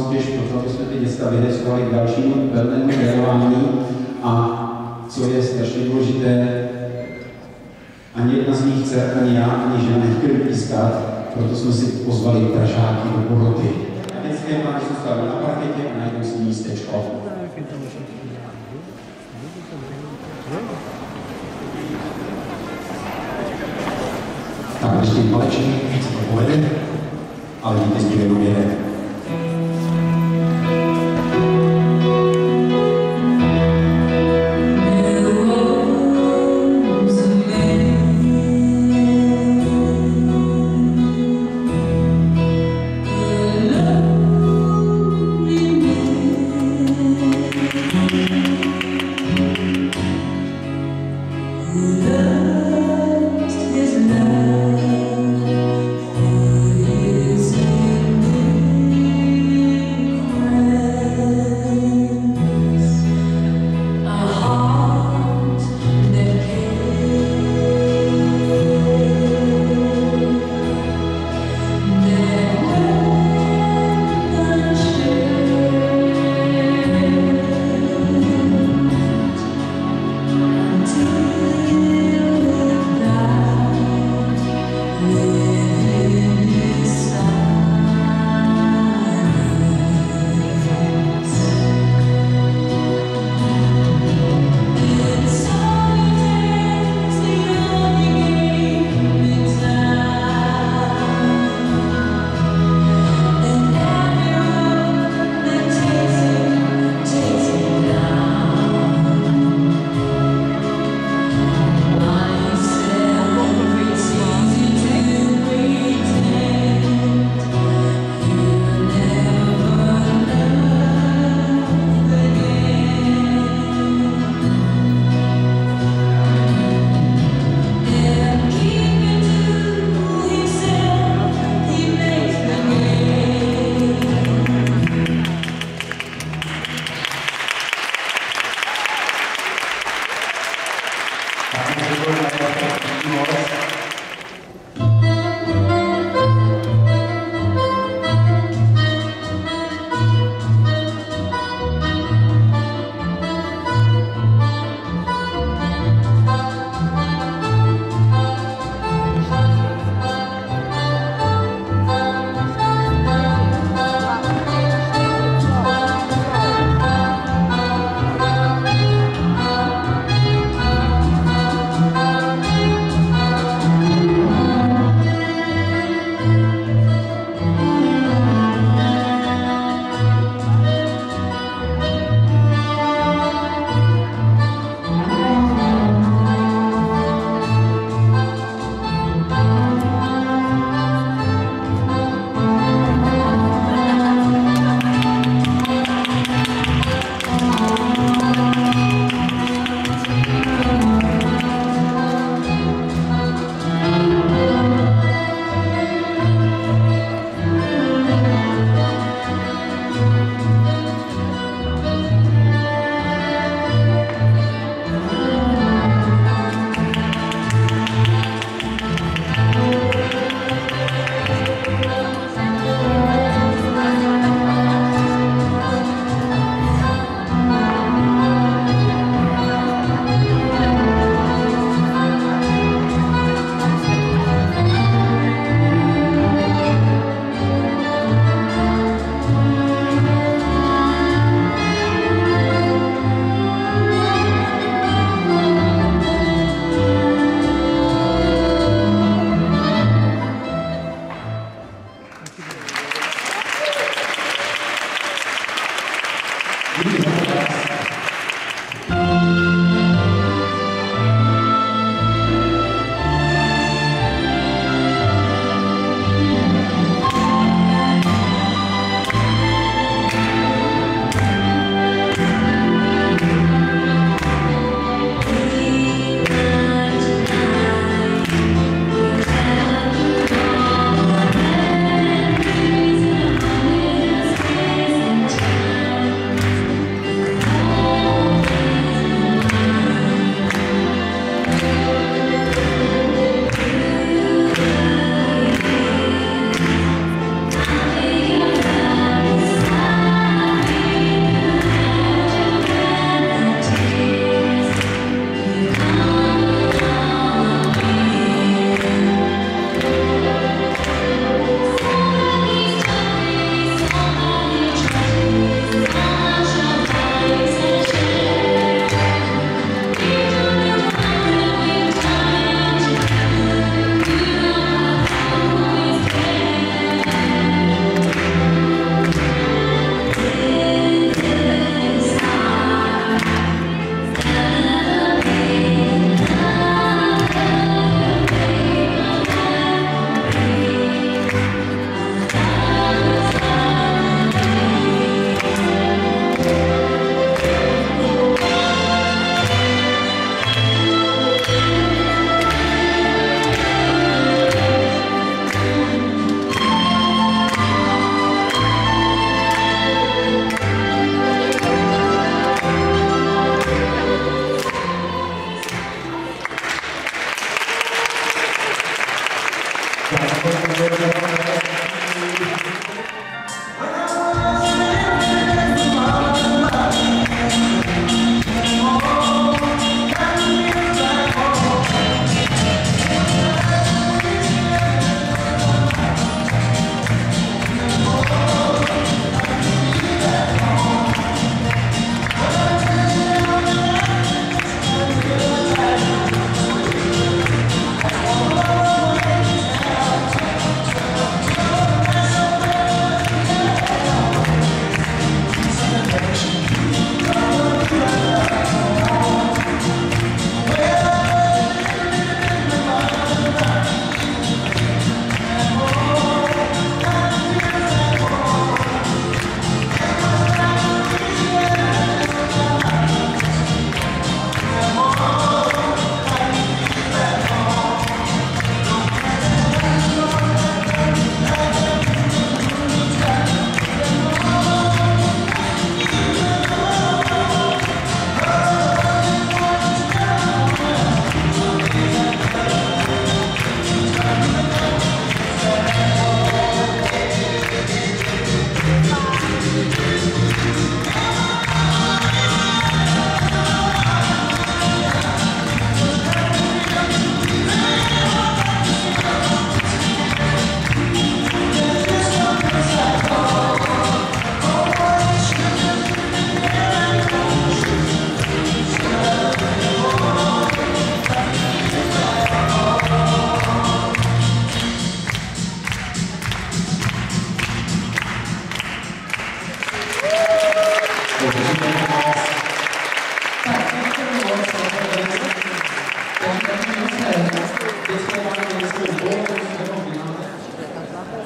to soutěž, proto aby jsme ty města vyhezovali k dalšímu velnému trénování a co je strašně důležité, ani jedna z mých dcer, ani já, ani žena nechtěli pískat, proto jsme si pozvali pražáky do poroty. Vždycky máš zůstat na parketě a najdou si místečko. Tak ještě palečník, se to povede, ale díky s jenom jede.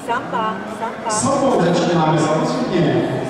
Samba, samba. Sambą też nie mamy, zaraz nie.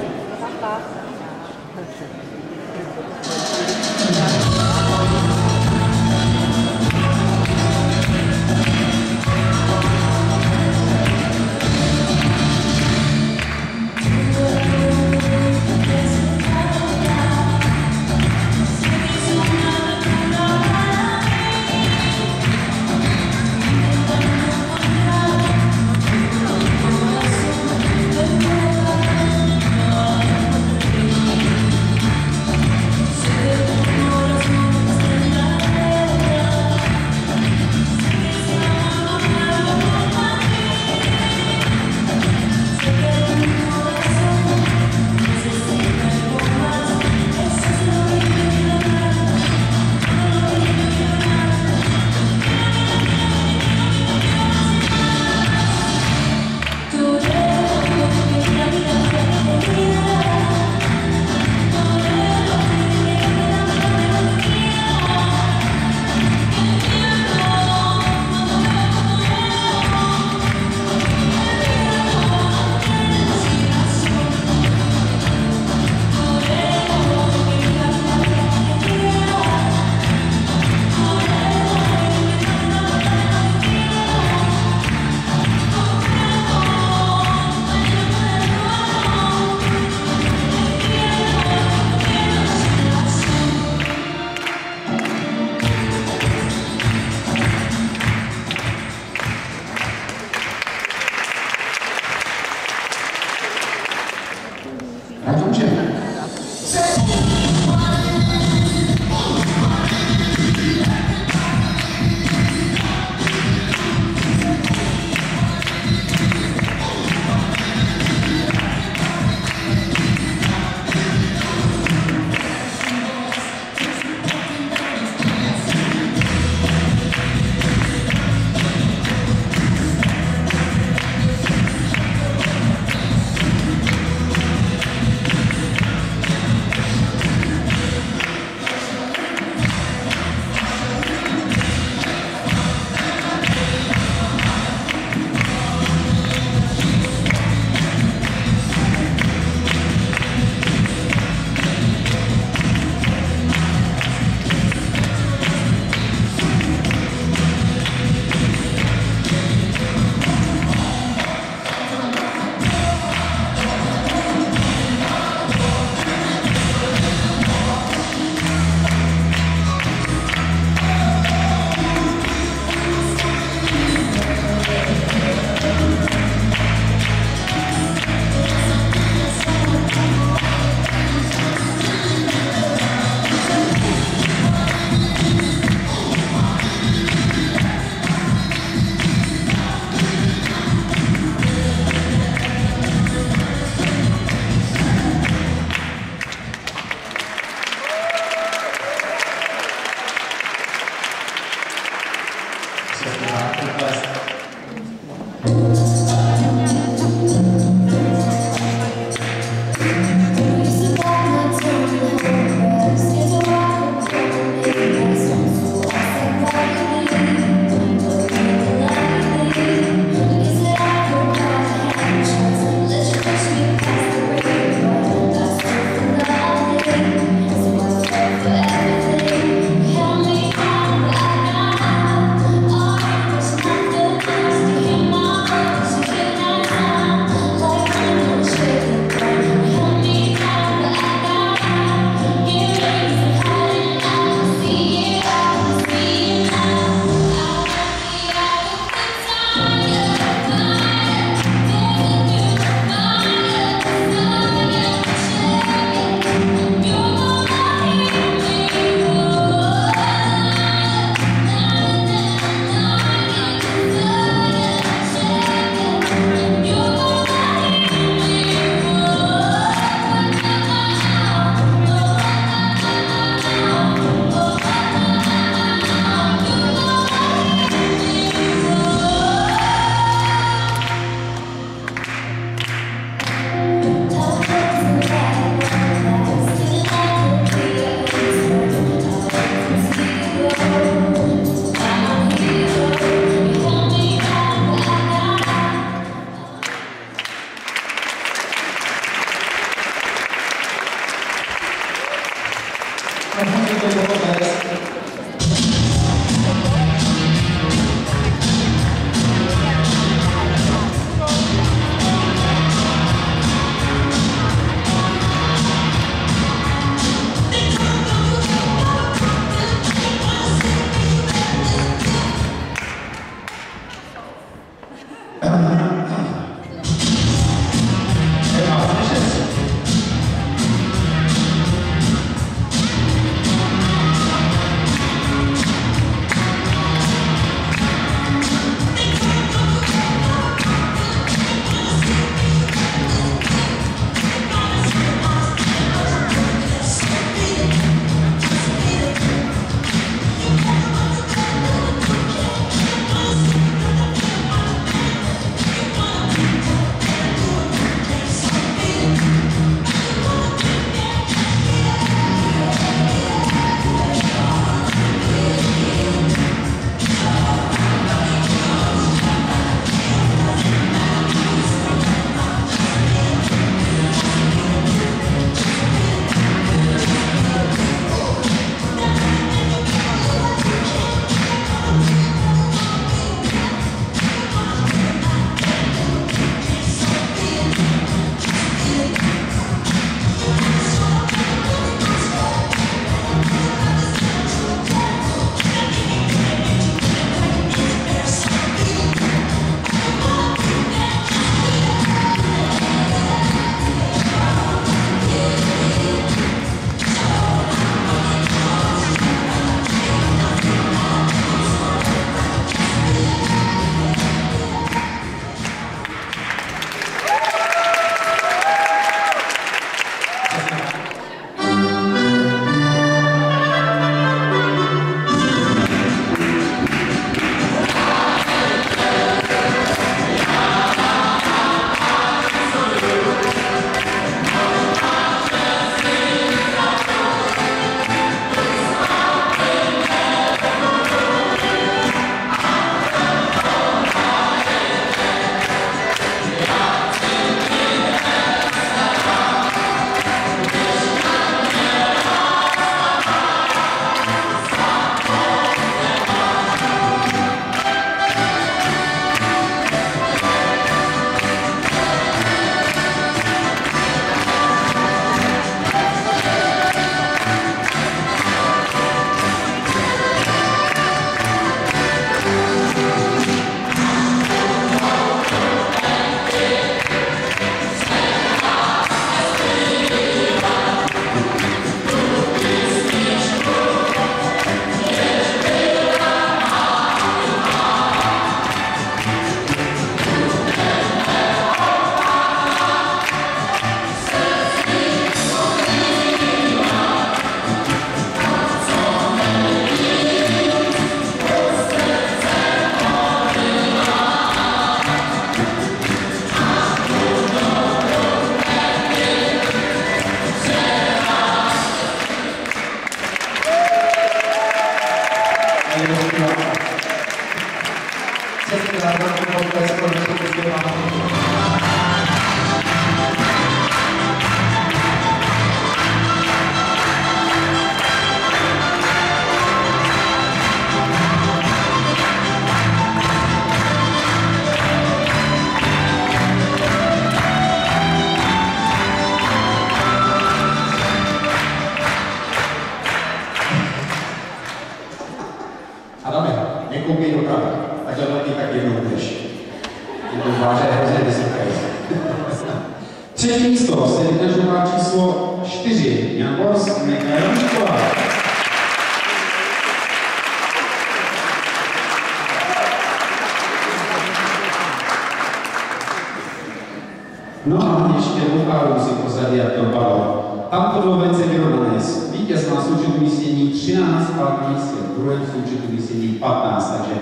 Vyrovnané. Vítěz má součet umístění 13, pak místě druhé součet umístění 15, takže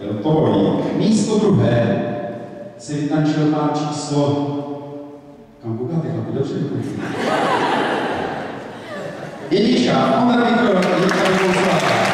byl to. Místo druhé si vytančil pár číslo... Kam koukáte, chlapi, dobře. Jednička, Ondra Viktor, Viktor Zlatá.